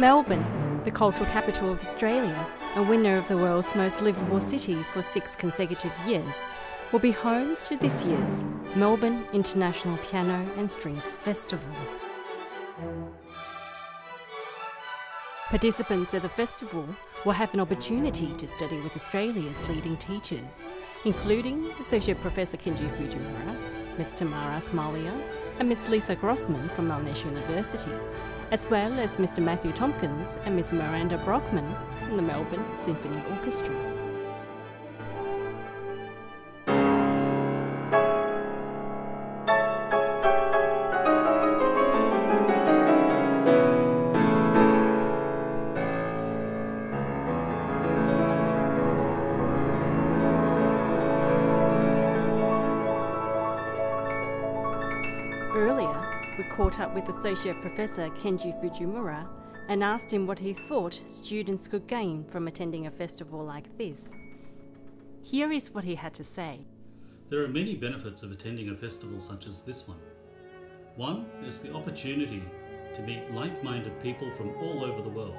Melbourne, the cultural capital of Australia and winner of the world's most livable city for six consecutive years, will be home to this year's Melbourne International Piano and Strings Festival. Participants at the festival will have an opportunity to study with Australia's leading teachers, including Associate Professor Kenji Fujimura, Ms. Tamara Smolyar, and Ms. Lisa Grosman from Monash University, as well as Mr. Matthew Tomkins and Ms. Miranda Brockman from the Melbourne Symphony Orchestra. Earlier, we caught up with Associate Professor Kenji Fujimura and asked him what he thought students could gain from attending a festival like this. Here is what he had to say. There are many benefits of attending a festival such as this one. One is the opportunity to meet like minded people from all over the world,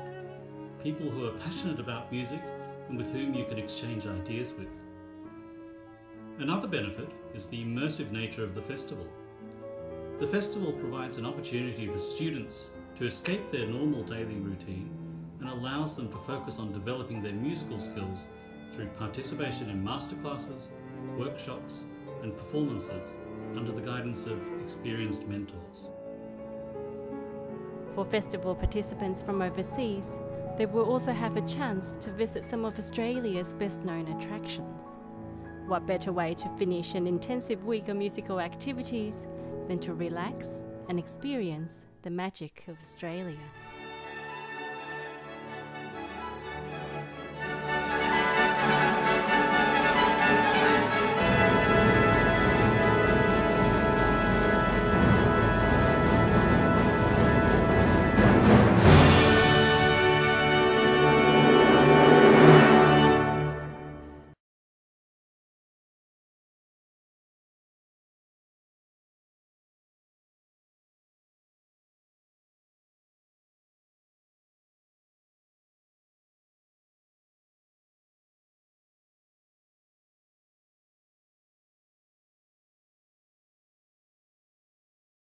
people who are passionate about music and with whom you can exchange ideas with. Another benefit is the immersive nature of the festival. The festival provides an opportunity for students to escape their normal daily routine and allows them to focus on developing their musical skills through participation in masterclasses, workshops, and performances under the guidance of experienced mentors. For festival participants from overseas, they will also have a chance to visit some of Australia's best known attractions. What better way to finish an intensive week of musical activities than to relax and experience the magic of Australia?